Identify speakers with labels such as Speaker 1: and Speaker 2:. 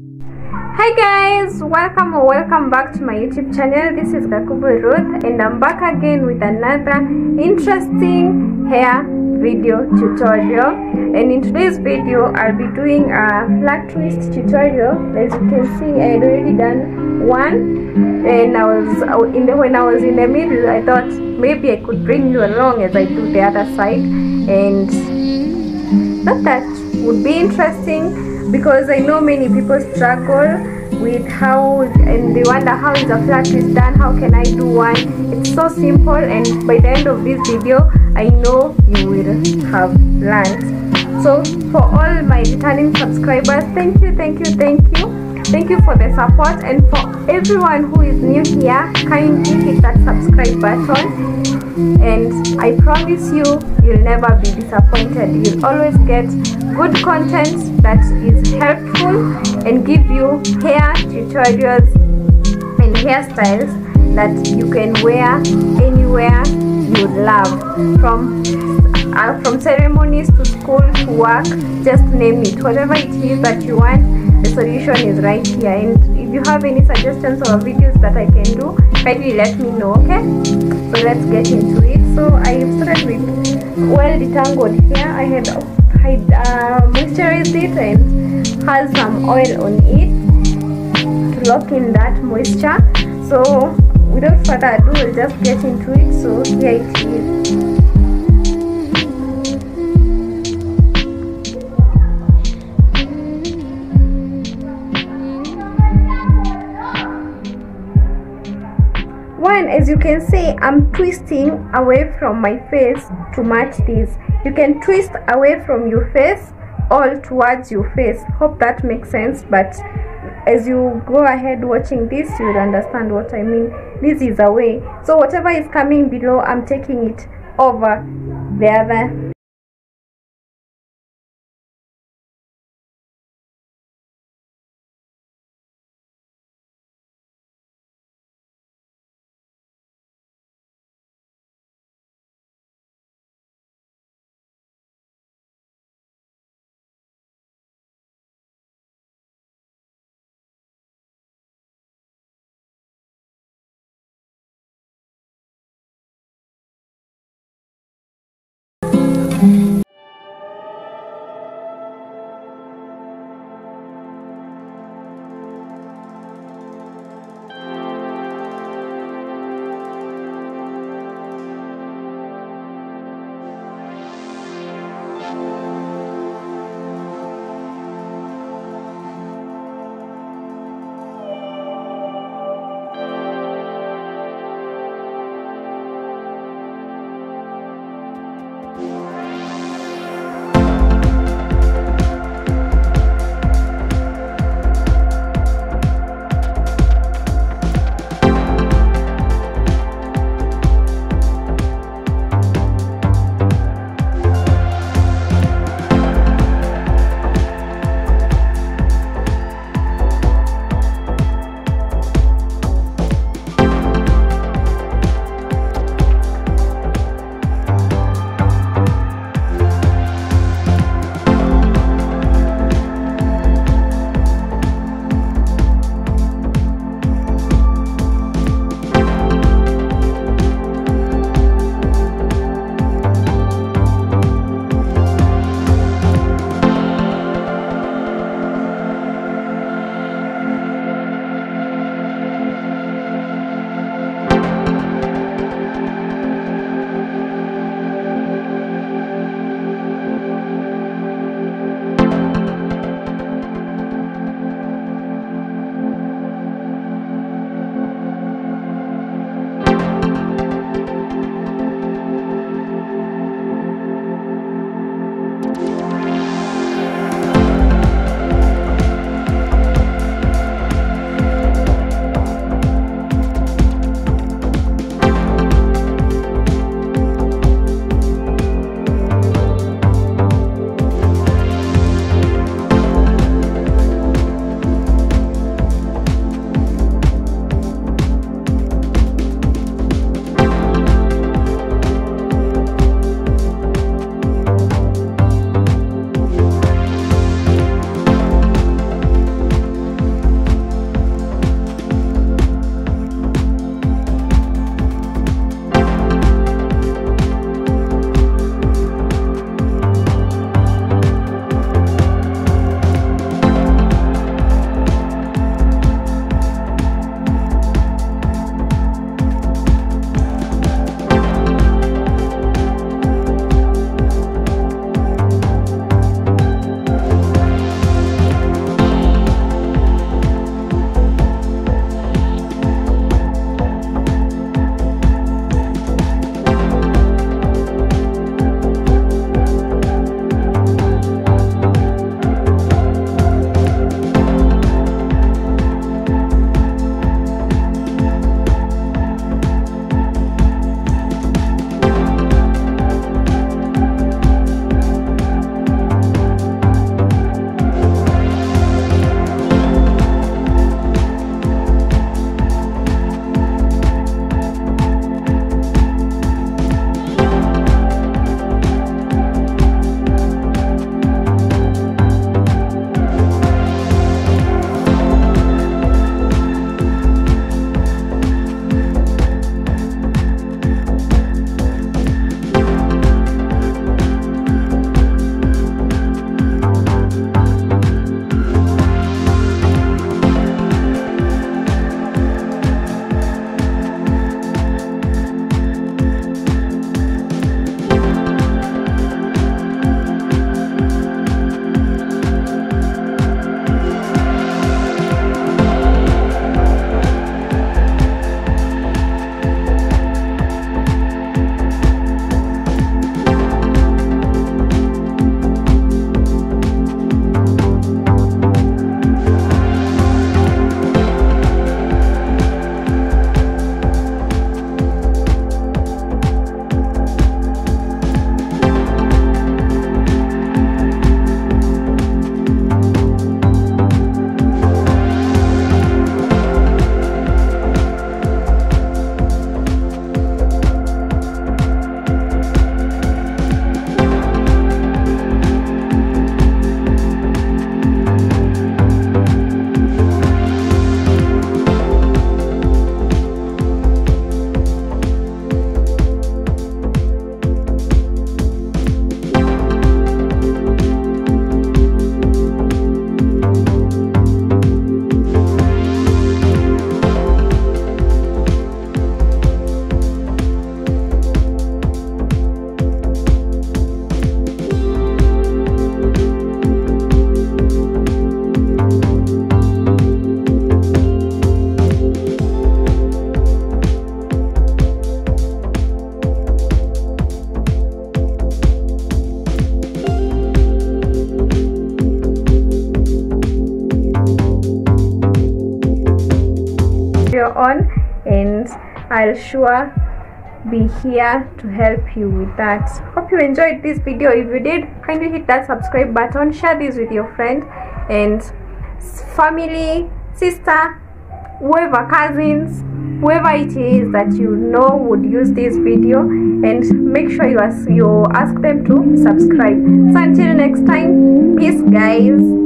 Speaker 1: Hi guys, welcome or welcome back to my YouTube channel. This is Gakubu Ruth and I'm back again with another interesting hair video tutorial. And in today's video, I'll be doing a flat twist tutorial. As you can see, I had already done one and I was in the when I was in the middle, I thought maybe I could bring you along as I do the other side and that that would be interesting because I know many people struggle with how and they wonder how is a flat is done how can I do one? It's so simple and by the end of this video I know you will have learned. So for all my returning subscribers thank you thank you thank you thank you for the support and for everyone who is new here kindly hit that subscribe button. And I promise you you'll never be disappointed. You'll always get good content that is helpful and give you hair tutorials and hairstyles that you can wear anywhere you love. From uh, from ceremonies to school to work just name it. Whatever it is that you want the solution is right here. And if you have any suggestions or videos that I can do kindly let me know okay? So let's get into it. So I started with well detangled hair. I had hide, uh, moisturized it and has some oil on it to lock in that moisture. So without further ado we'll just get into it. So here it is as you can see i'm twisting away from my face to match this. You can twist away from your face all towards your face. Hope that makes sense but as you go ahead watching this you'll understand what i mean. This is a way. So whatever is coming below i'm taking it over the other on and i'll sure be here to help you with that. Hope you enjoyed this video. If you did kindly hit that subscribe button share this with your friend and family sister whoever cousins whoever it is that you know would use this video and make sure you ask, you ask them to subscribe. So until next time peace guys